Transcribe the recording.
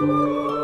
Música